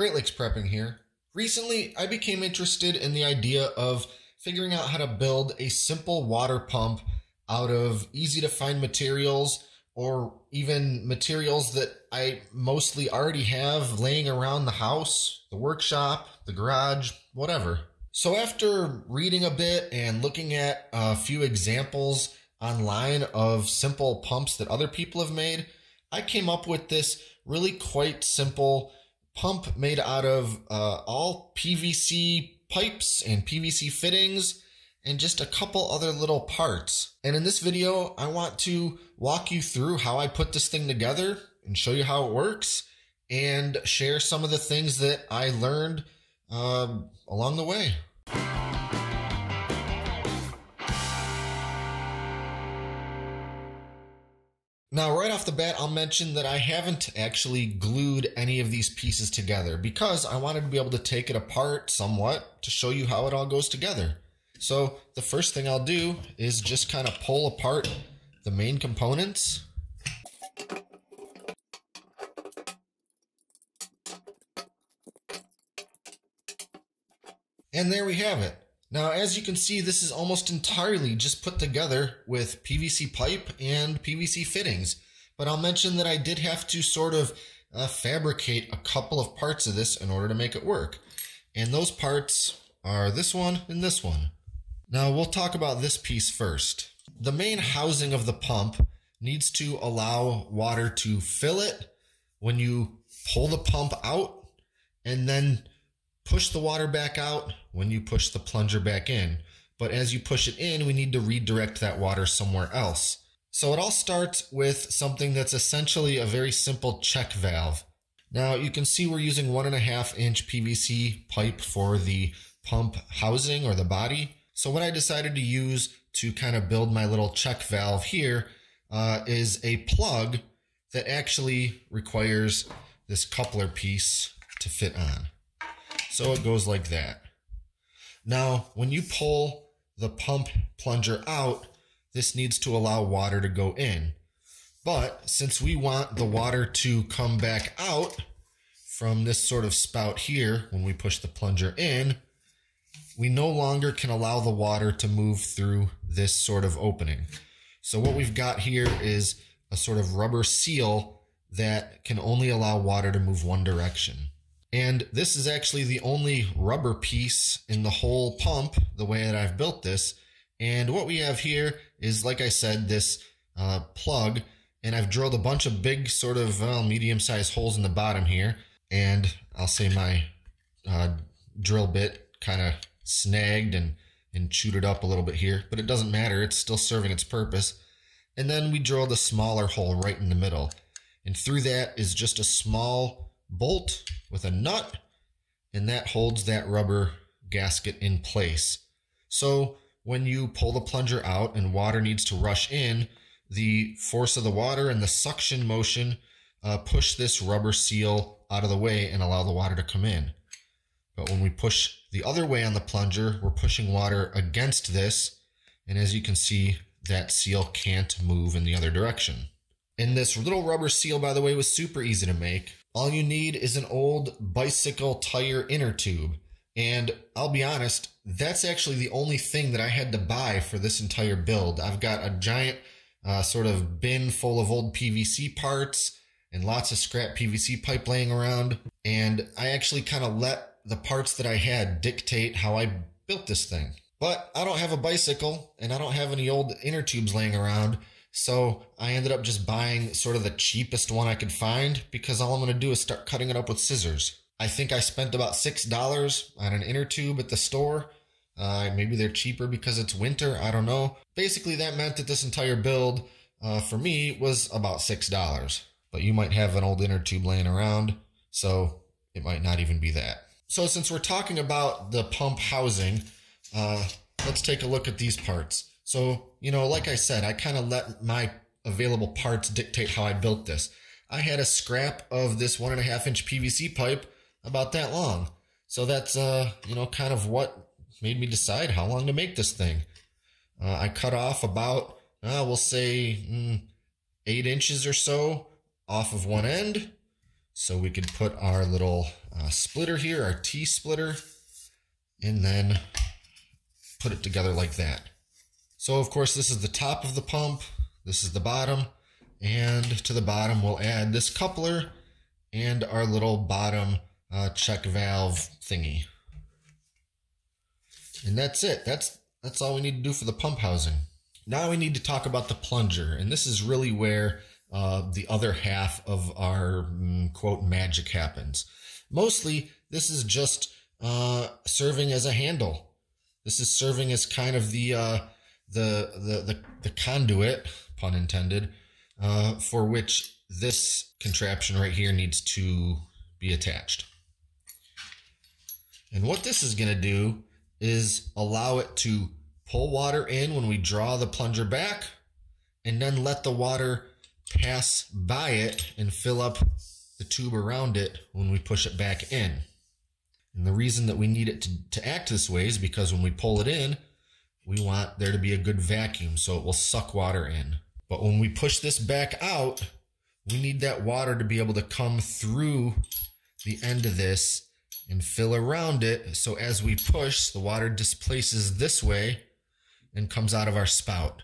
Great Lakes Prepping here. Recently, I became interested in the idea of figuring out how to build a simple water pump out of easy to find materials or even materials that I mostly already have laying around the house, the workshop, the garage, whatever. So after reading a bit and looking at a few examples online of simple pumps that other people have made, I came up with this really quite simple pump made out of uh, all PVC pipes and PVC fittings and just a couple other little parts. And in this video, I want to walk you through how I put this thing together and show you how it works and share some of the things that I learned uh, along the way. Now, right off the bat, I'll mention that I haven't actually glued any of these pieces together because I wanted to be able to take it apart somewhat to show you how it all goes together. So the first thing I'll do is just kind of pull apart the main components. And there we have it. Now, as you can see, this is almost entirely just put together with PVC pipe and PVC fittings. But I'll mention that I did have to sort of uh, fabricate a couple of parts of this in order to make it work. And those parts are this one and this one. Now we'll talk about this piece first. The main housing of the pump needs to allow water to fill it when you pull the pump out and then push the water back out when you push the plunger back in. But as you push it in, we need to redirect that water somewhere else. So it all starts with something that's essentially a very simple check valve. Now you can see we're using one and a half inch PVC pipe for the pump housing or the body. So what I decided to use to kind of build my little check valve here uh, is a plug that actually requires this coupler piece to fit on. So it goes like that. Now, when you pull the pump plunger out, this needs to allow water to go in. But since we want the water to come back out from this sort of spout here when we push the plunger in, we no longer can allow the water to move through this sort of opening. So what we've got here is a sort of rubber seal that can only allow water to move one direction. And this is actually the only rubber piece in the whole pump, the way that I've built this. And what we have here is, like I said, this uh, plug, and I've drilled a bunch of big sort of medium-sized holes in the bottom here. And I'll say my uh, drill bit kind of snagged and, and chewed it up a little bit here, but it doesn't matter. It's still serving its purpose. And then we drilled a smaller hole right in the middle. And through that is just a small bolt with a nut, and that holds that rubber gasket in place. So when you pull the plunger out and water needs to rush in, the force of the water and the suction motion uh, push this rubber seal out of the way and allow the water to come in. But when we push the other way on the plunger, we're pushing water against this. And as you can see, that seal can't move in the other direction. And this little rubber seal, by the way, was super easy to make. All you need is an old bicycle tire inner tube. And I'll be honest, that's actually the only thing that I had to buy for this entire build. I've got a giant uh, sort of bin full of old PVC parts and lots of scrap PVC pipe laying around. And I actually kind of let the parts that I had dictate how I built this thing. But I don't have a bicycle and I don't have any old inner tubes laying around. So I ended up just buying sort of the cheapest one I could find because all I'm going to do is start cutting it up with scissors. I think I spent about $6 on an inner tube at the store. Uh, maybe they're cheaper because it's winter. I don't know. Basically, that meant that this entire build uh, for me was about $6. But you might have an old inner tube laying around, so it might not even be that. So since we're talking about the pump housing, uh, let's take a look at these parts. So, you know, like I said, I kind of let my available parts dictate how I built this. I had a scrap of this one and a half inch PVC pipe about that long. So that's, uh, you know, kind of what made me decide how long to make this thing. Uh, I cut off about, uh, we'll say, mm, eight inches or so off of one end. so we could put our little uh, splitter here, our T-splitter, and then put it together like that. So of course this is the top of the pump, this is the bottom, and to the bottom we'll add this coupler and our little bottom uh, check valve thingy. And that's it. That's that's all we need to do for the pump housing. Now we need to talk about the plunger, and this is really where uh, the other half of our mm, quote magic happens. Mostly, this is just uh, serving as a handle. This is serving as kind of the uh, the, the the the conduit, pun intended, uh, for which this contraption right here needs to be attached. And what this is going to do is allow it to pull water in when we draw the plunger back and then let the water pass by it and fill up the tube around it when we push it back in. And the reason that we need it to, to act this way is because when we pull it in, we want there to be a good vacuum so it will suck water in. But when we push this back out, we need that water to be able to come through the end of this and fill around it. So as we push, the water displaces this way and comes out of our spout.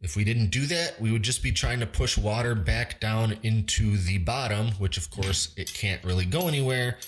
If we didn't do that, we would just be trying to push water back down into the bottom, which of course it can't really go anywhere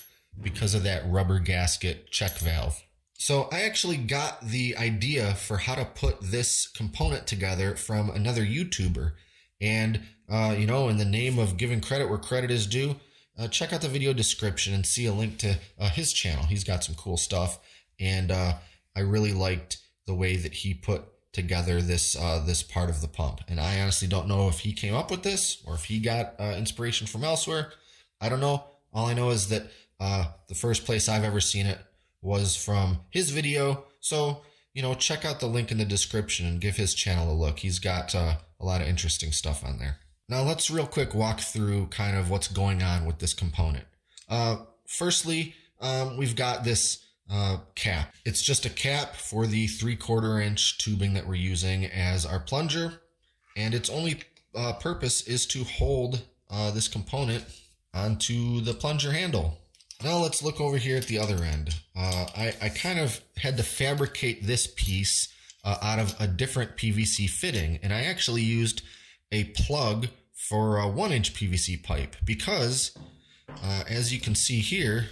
because of that rubber gasket check valve. So I actually got the idea for how to put this component together from another YouTuber. And, uh, you know, in the name of giving credit where credit is due, uh, check out the video description and see a link to uh, his channel. He's got some cool stuff, and uh, I really liked the way that he put together this uh, this part of the pump. And I honestly don't know if he came up with this or if he got uh, inspiration from elsewhere. I don't know. All I know is that the first place I've ever seen it was from his video. So you know, check out the link in the description and give his channel a look. He's got a lot of interesting stuff on there. Now let's real quick walk through kind of what's going on with this component. Uh, firstly, um, we've got this uh, cap. It's just a cap for the three quarter inch tubing that we're using as our plunger. And its only uh, purpose is to hold uh, this component onto the plunger handle. Now let's look over here at the other end. Uh, I, I kind of had to fabricate this piece uh, out of a different PVC fitting. And I actually used a plug for a one inch PVC pipe because uh, as you can see here,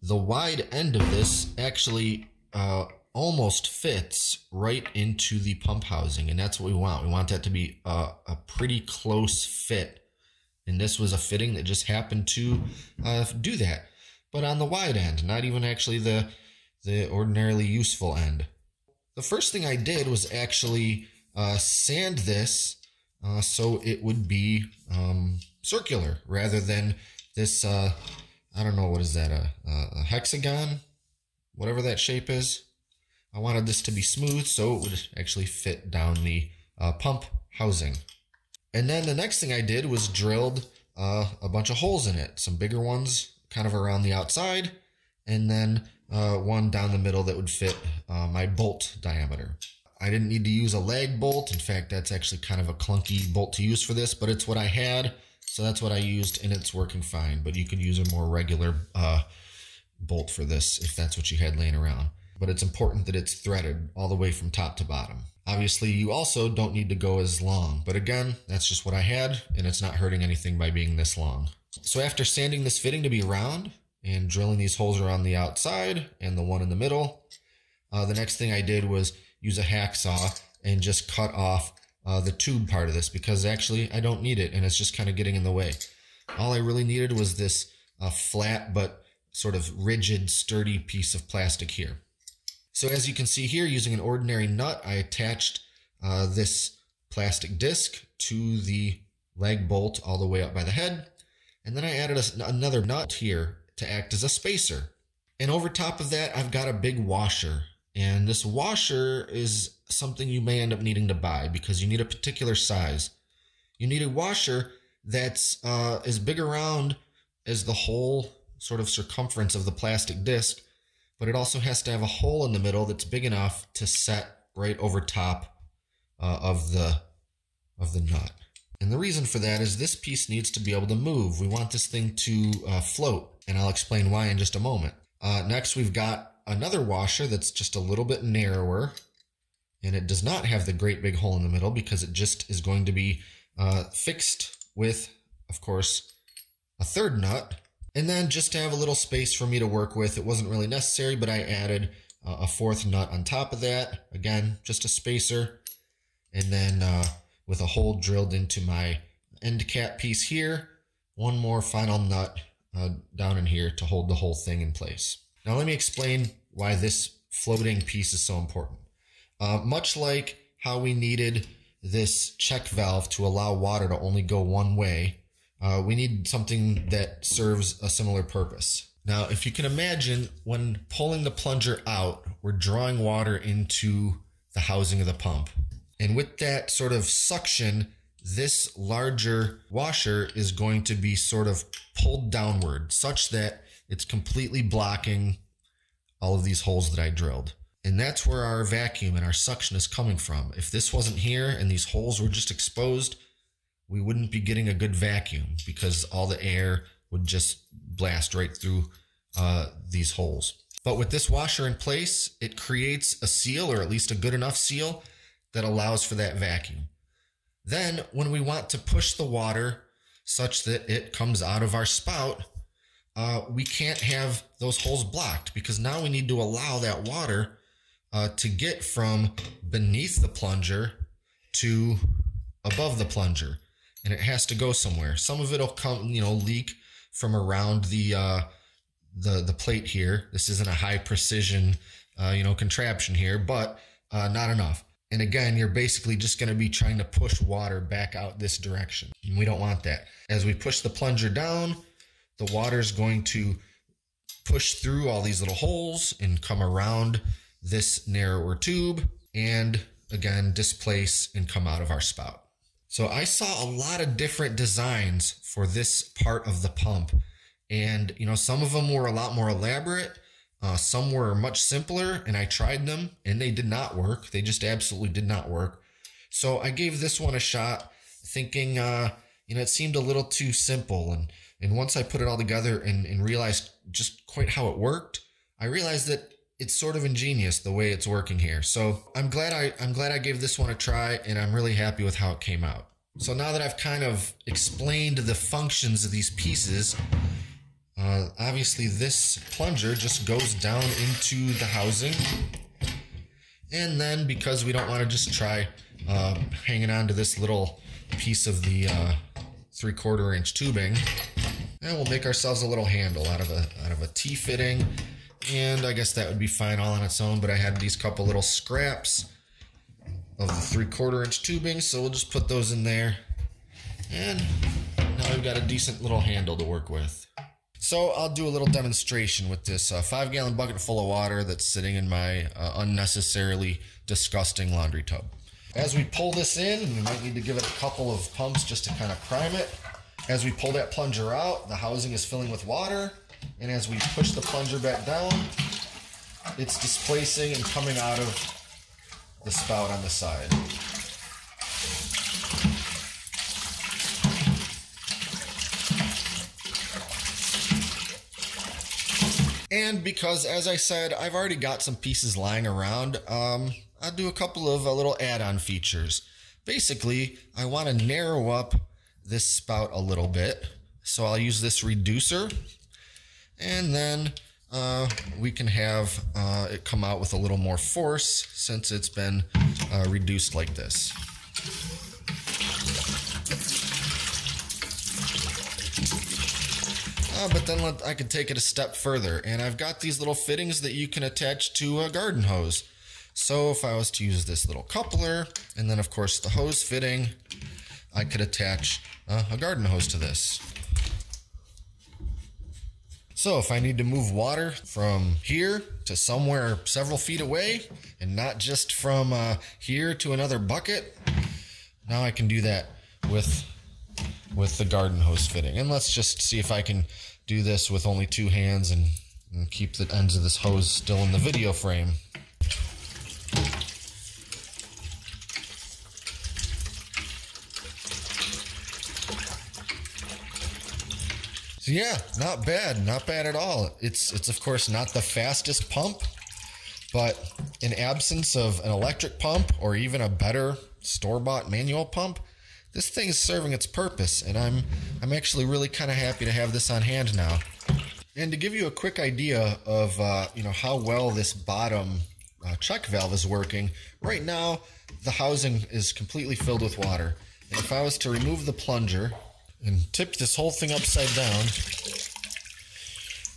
the wide end of this actually uh, almost fits right into the pump housing. And that's what we want. We want that to be a, a pretty close fit. And this was a fitting that just happened to uh, do that. But on the wide end, not even actually the, the ordinarily useful end. The first thing I did was actually uh, sand this uh, so it would be um, circular rather than this, uh, I don't know, what is that, a, a, hexagon? Whatever that shape is. I wanted this to be smooth so it would actually fit down the uh, pump housing. And then the next thing I did was drilled uh, a bunch of holes in it, some bigger ones kind of around the outside, and then uh, one down the middle that would fit uh, my bolt diameter. I didn't need to use a lag bolt. In fact, that's actually kind of a clunky bolt to use for this, but it's what I had. So that's what I used and it's working fine. But you could use a more regular uh, bolt for this if that's what you had laying around. But it's important that it's threaded all the way from top to bottom. Obviously, you also don't need to go as long. But again, that's just what I had and it's not hurting anything by being this long. So after sanding this fitting to be round and drilling these holes around the outside and the one in the middle, uh, the next thing I did was use a hacksaw and just cut off uh, the tube part of this because actually I don't need it and it's just kind of getting in the way. All I really needed was this uh, flat but sort of rigid, sturdy piece of plastic here. So as you can see here, using an ordinary nut, I attached uh, this plastic disc to the lag bolt all the way up by the head. And then I added a, another nut here to act as a spacer. And over top of that, I've got a big washer. And this washer is something you may end up needing to buy because you need a particular size. You need a washer that's uh, as big around as the whole sort of circumference of the plastic disc, but it also has to have a hole in the middle that's big enough to set right over top uh, of the of the nut. And the reason for that is this piece needs to be able to move. We want this thing to uh, float, and I'll explain why in just a moment. Uh, next, we've got another washer that's just a little bit narrower, and it does not have the great big hole in the middle because it just is going to be uh, fixed with, of course, a third nut. And then just to have a little space for me to work with, it wasn't really necessary, but I added uh, a fourth nut on top of that. Again, just a spacer. And then uh, with a hole drilled into my end cap piece here, one more final nut uh, down in here to hold the whole thing in place. Now let me explain why this floating piece is so important. Uh, much like how we needed this check valve to allow water to only go one way, uh, we need something that serves a similar purpose. Now, if you can imagine, when pulling the plunger out, we're drawing water into the housing of the pump. And with that sort of suction, this larger washer is going to be sort of pulled downward such that it's completely blocking all of these holes that I drilled. And that's where our vacuum and our suction is coming from. If this wasn't here and these holes were just exposed, we wouldn't be getting a good vacuum because all the air would just blast right through uh, these holes. But with this washer in place, it creates a seal or at least a good enough seal that allows for that vacuum. Then when we want to push the water such that it comes out of our spout, uh, we can't have those holes blocked because now we need to allow that water uh, to get from beneath the plunger to above the plunger and it has to go somewhere. Some of it'll come, you know, leak from around the uh, the the plate here. This isn't a high precision, uh, you know, contraption here, but uh, not enough. And again, you're basically just going to be trying to push water back out this direction. And we don't want that. As we push the plunger down, the water is going to push through all these little holes and come around this narrower tube and again displace and come out of our spout. So I saw a lot of different designs for this part of the pump. And, you know, some of them were a lot more elaborate. Uh, some were much simpler, and I tried them and they did not work. They just absolutely did not work. So I gave this one a shot, thinking, uh, you know, it seemed a little too simple. And, and once I put it all together and, and realized just quite how it worked, I realized that it's sort of ingenious the way it's working here. So I'm glad I I'm glad I gave this one a try and I'm really happy with how it came out. So now that I've kind of explained the functions of these pieces, uh, obviously this plunger just goes down into the housing. And then because we don't want to just try uh, hanging on to this little piece of the uh, three quarter inch tubing, and we'll make ourselves a little handle out of a out of a T-fitting and I guess that would be fine all on its own, but I had these couple little scraps of the three quarter inch tubing, so we'll just put those in there. And now we've got a decent little handle to work with. So I'll do a little demonstration with this uh, five gallon bucket full of water that's sitting in my uh, unnecessarily disgusting laundry tub. As we pull this in, we might need to give it a couple of pumps just to kind of prime it. As we pull that plunger out, the housing is filling with water. And as we push the plunger back down, it's displacing and coming out of the spout on the side. And because, as I said, I've already got some pieces lying around, um, I'll do a couple of uh, little add-on features. Basically, I want to narrow up this spout a little bit. So I'll use this reducer and then uh, we can have uh, it come out with a little more force since it's been uh, reduced like this. Uh, but then let, I can take it a step further and I've got these little fittings that you can attach to a garden hose. So if I was to use this little coupler and then of course the hose fitting, I could attach uh, a garden hose to this. So if I need to move water from here to somewhere several feet away and not just from uh, here to another bucket, now I can do that with with the garden hose fitting. And let's just see if I can do this with only two hands and, and keep the ends of this hose still in the video frame. Yeah, not bad, not bad at all. It's it's of course not the fastest pump, but in absence of an electric pump or even a better store-bought manual pump, this thing is serving its purpose, and I'm I'm actually really kind of happy to have this on hand now. And to give you a quick idea of uh, you know how well this bottom uh, check valve is working, right now the housing is completely filled with water. And if I was to remove the plunger and tipped this whole thing upside down,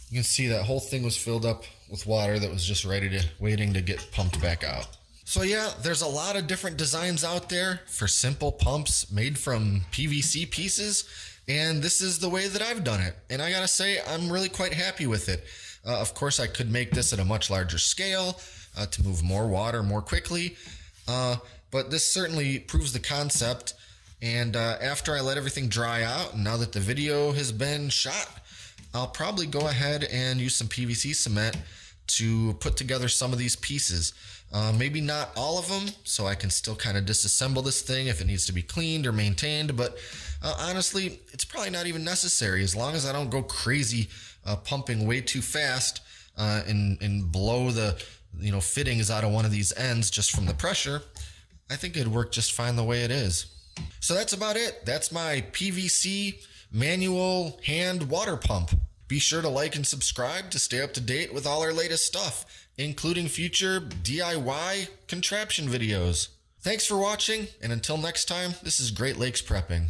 you can see that whole thing was filled up with water that was just ready to waiting to get pumped back out. So yeah, there's a lot of different designs out there for simple pumps made from PVC pieces, and this is the way that I've done it. And I gotta say, I'm really quite happy with it. Uh, of course, I could make this at a much larger scale uh, to move more water more quickly, uh, but this certainly proves the concept. And uh, after I let everything dry out, and now that the video has been shot, I'll probably go ahead and use some PVC cement to put together some of these pieces. Uh, maybe not all of them, so I can still kind of disassemble this thing if it needs to be cleaned or maintained. But uh, honestly, it's probably not even necessary as long as I don't go crazy uh, pumping way too fast uh, and and blow the you know fittings out of one of these ends just from the pressure. I think it'd work just fine the way it is. So that's about it. That's my PVC manual hand water pump. Be sure to like and subscribe to stay up to date with all our latest stuff, including future DIY contraption videos. Thanks for watching, and until next time, this is Great Lakes Prepping.